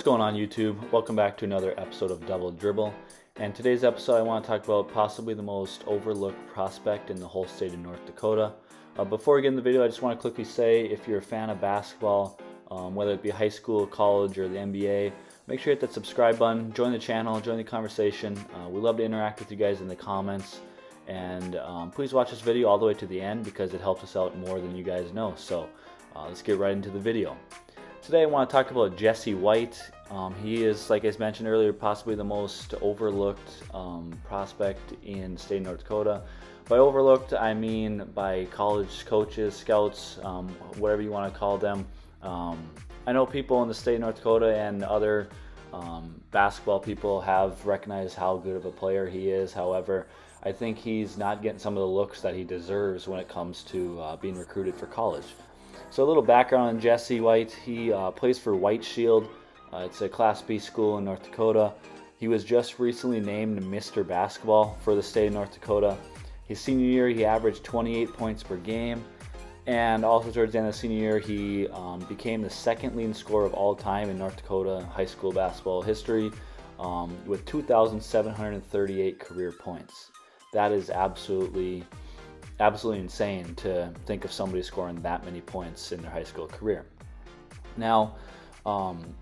What's going on YouTube? Welcome back to another episode of Double Dribble. And today's episode I want to talk about possibly the most overlooked prospect in the whole state of North Dakota. Uh, before we get in the video, I just want to quickly say if you're a fan of basketball, um, whether it be high school, college, or the NBA, make sure you hit that subscribe button, join the channel, join the conversation. Uh, we love to interact with you guys in the comments. And um, please watch this video all the way to the end because it helps us out more than you guys know. So uh, let's get right into the video. Today I want to talk about Jesse White. Um, he is, like I mentioned earlier, possibly the most overlooked um, prospect in state of North Dakota. By overlooked, I mean by college coaches, scouts, um, whatever you want to call them. Um, I know people in the state of North Dakota and other um, basketball people have recognized how good of a player he is. However, I think he's not getting some of the looks that he deserves when it comes to uh, being recruited for college. So a little background on Jesse White. He uh, plays for White Shield. Uh, it's a Class B school in North Dakota. He was just recently named Mr. Basketball for the state of North Dakota. His senior year, he averaged 28 points per game. And also towards the end of the senior year, he um, became the second leading scorer of all time in North Dakota high school basketball history um, with 2,738 career points. That is absolutely absolutely insane to think of somebody scoring that many points in their high school career. Now, um,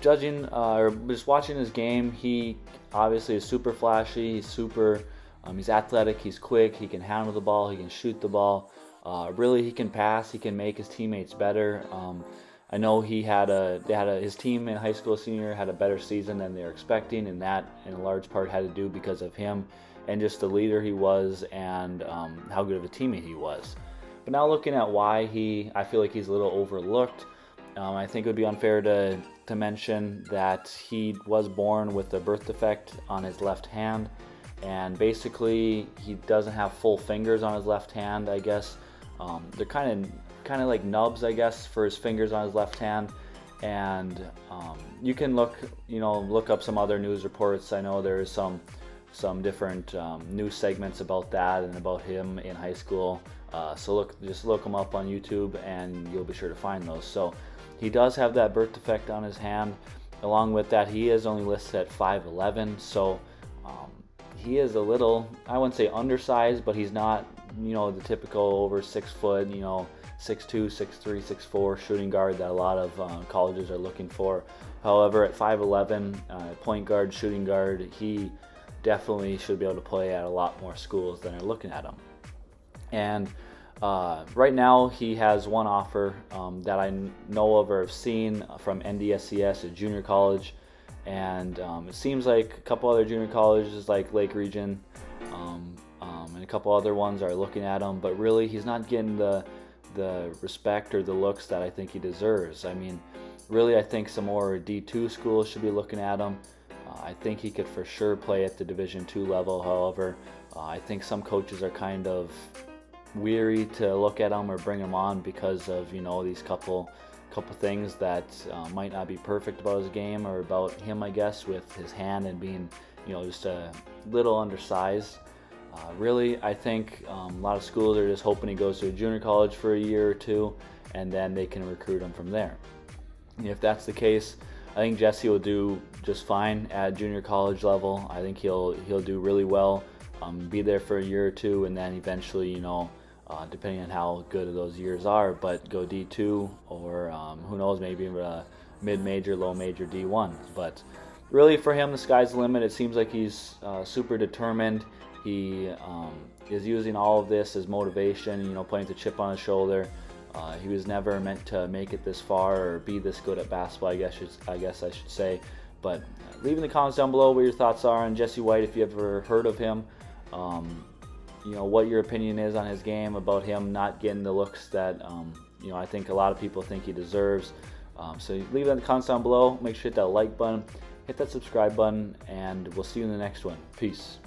judging uh, or just watching his game, he obviously is super flashy. He's super. Um, he's athletic. He's quick. He can handle the ball. He can shoot the ball. Uh, really, he can pass. He can make his teammates better. Um, I know he had a they had a, his team in high school senior had a better season than they were expecting, and that in a large part had to do because of him and just the leader he was and um, how good of a teammate he was. But now looking at why he, I feel like he's a little overlooked. Um, I think it would be unfair to, to mention that he was born with a birth defect on his left hand, and basically he doesn't have full fingers on his left hand. I guess um, they're kind of kind of like nubs, I guess, for his fingers on his left hand. And um, you can look, you know, look up some other news reports. I know there is some some different um, news segments about that and about him in high school. Uh, so look, just look him up on YouTube, and you'll be sure to find those. So he does have that birth defect on his hand. Along with that, he is only listed at 5'11", so um, he is a little, I wouldn't say undersized, but he's not, you know, the typical over six foot, you know, 6'2", 6'3", 6'4 shooting guard that a lot of uh, colleges are looking for. However, at 5'11", uh, point guard, shooting guard, he definitely should be able to play at a lot more schools than are looking at him. And uh, right now, he has one offer um, that I know of or have seen from NDSCS, a junior college, and um, it seems like a couple other junior colleges like Lake Region um, um and a couple other ones are looking at him, but really he's not getting the the respect or the looks that I think he deserves. I mean, really, I think some more D2 schools should be looking at him. Uh, I think he could for sure play at the Division two level. However, uh, I think some coaches are kind of weary to look at him or bring him on because of you know these couple couple things that uh, might not be perfect about his game or about him, I guess, with his hand and being you know just a little undersized. Uh, really, I think um, a lot of schools are just hoping he goes to a junior college for a year or two, and then they can recruit him from there. If that's the case, I think Jesse will do just fine at junior college level. I think he'll he'll do really well, um, be there for a year or two, and then eventually, you know, uh, depending on how good those years are, but go D2 or um, who knows, maybe a mid-major, low-major D1. But really, for him, the sky's the limit. It seems like he's uh, super determined. He um, is using all of this as motivation. You know, playing the chip on his shoulder. Uh, he was never meant to make it this far or be this good at basketball. I guess I guess I should say. But uh, leave in the comments down below what your thoughts are on Jesse White if you ever heard of him. Um, you know what your opinion is on his game about him not getting the looks that um, you know I think a lot of people think he deserves. Um, so leave it in the comments down below. Make sure to hit that like button, hit that subscribe button, and we'll see you in the next one. Peace.